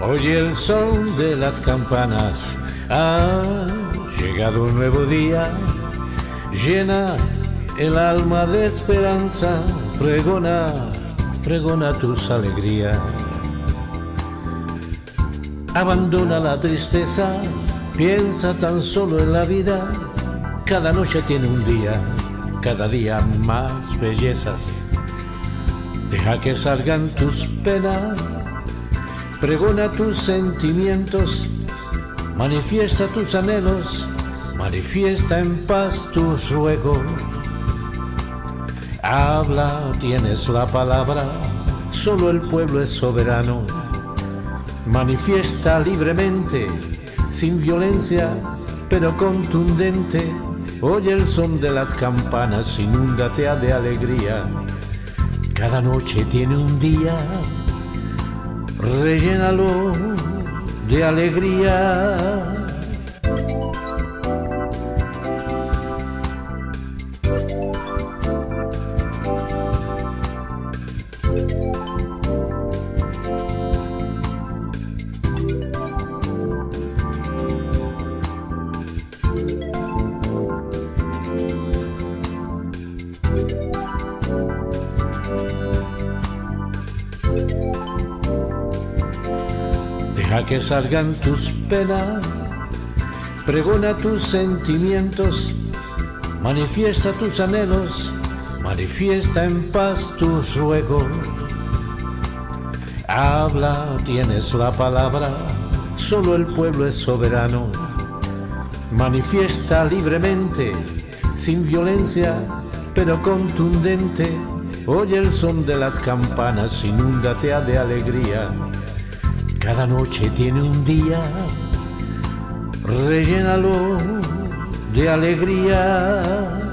Oye el son de las campanas, ha llegado un nuevo día, llena el alma de esperanza, pregona, pregona tus alegrías. Abandona la tristeza, piensa tan solo en la vida, cada noche tiene un día, cada día más bellezas. Deja que salgan tus penas pregona tus sentimientos, manifiesta tus anhelos, manifiesta en paz tus ruegos. Habla, tienes la palabra, solo el pueblo es soberano. Manifiesta libremente, sin violencia, pero contundente. Oye el son de las campanas, inúndate de alegría. Cada noche tiene un día rellénalo de alegría. Deja que salgan tus penas, pregona tus sentimientos, manifiesta tus anhelos, manifiesta en paz tus ruegos. Habla, tienes la palabra, solo el pueblo es soberano. Manifiesta libremente, sin violencia, pero contundente. Oye el son de las campanas, inúndate de alegría. Cada noche tiene un día, rellénalo de alegría.